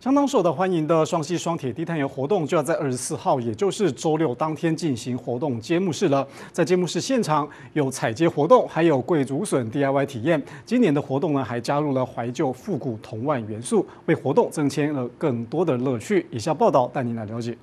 相当受到欢迎的双溪双铁低碳游活动就要在二十四号，也就是周六当天进行活动揭幕式了。在揭幕式现场有采接活动，还有贵竹笋 DIY 体验。今年的活动呢，还加入了怀旧复古铜腕元素，为活动增添了更多的乐趣。以下报道带您来了解。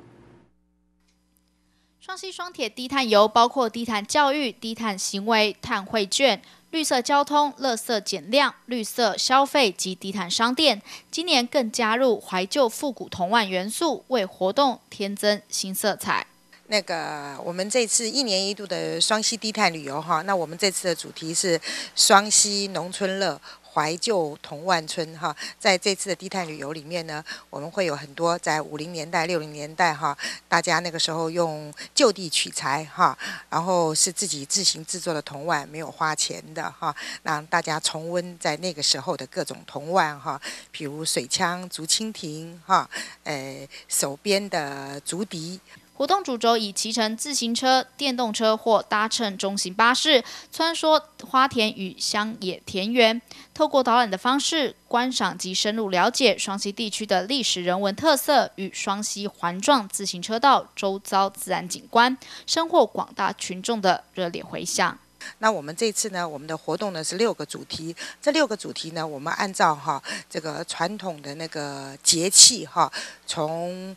双溪双铁低碳游包括低碳教育、低碳行为、碳汇券。绿色交通、垃圾减量、绿色消费及低碳商店，今年更加入怀旧复古铜腕元素，为活动添增新色彩。那个，我们这次一年一度的双溪低碳旅游哈，那我们这次的主题是双溪农村乐。怀旧铜万村哈，在这次的低碳旅游里面呢，我们会有很多在五零年代、六零年代哈，大家那个时候用就地取材哈，然后是自己自行制作的铜碗，没有花钱的哈，让大家重温在那个时候的各种铜碗哈，比如水枪、竹蜻蜓哈，呃，手编的竹笛。活动主轴以骑乘自行车、电动车或搭乘中型巴士，穿梭花田与乡野田园，透过导览的方式观赏及深入了解双溪地区的历史人文特色与双溪环状自行车道周遭自然景观，收获广大群众的热烈回响。那我们这次呢，我们的活动呢是六个主题，这六个主题呢，我们按照哈这个传统的那个节气哈，从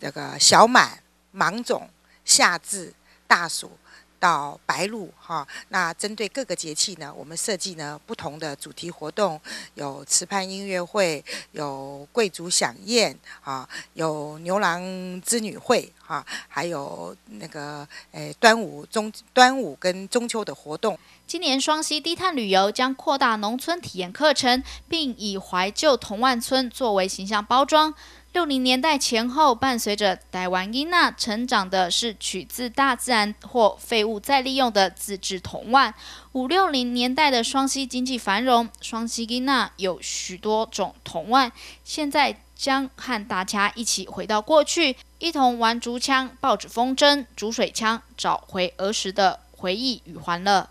这个小满。芒种、夏至、大暑到白露，哈，那针对各个节气呢，我们设计呢不同的主题活动，有池畔音乐会，有贵族享宴，啊，有牛郎织女会，哈，还有那个诶端午中端午跟中秋的活动。今年双溪低碳旅游将扩大农村体验课程，并以怀旧同万村作为形象包装。六零年代前后，伴随着台湾音娜成长的是取自大自然或废物再利用的自制铜碗。五六零年代的双溪经济繁荣，双溪音娜有许多种铜碗。现在将和大家一起回到过去，一同玩竹枪、报纸风筝、竹水枪，找回儿时的回忆与欢乐。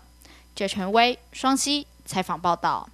这权威双溪采访报道。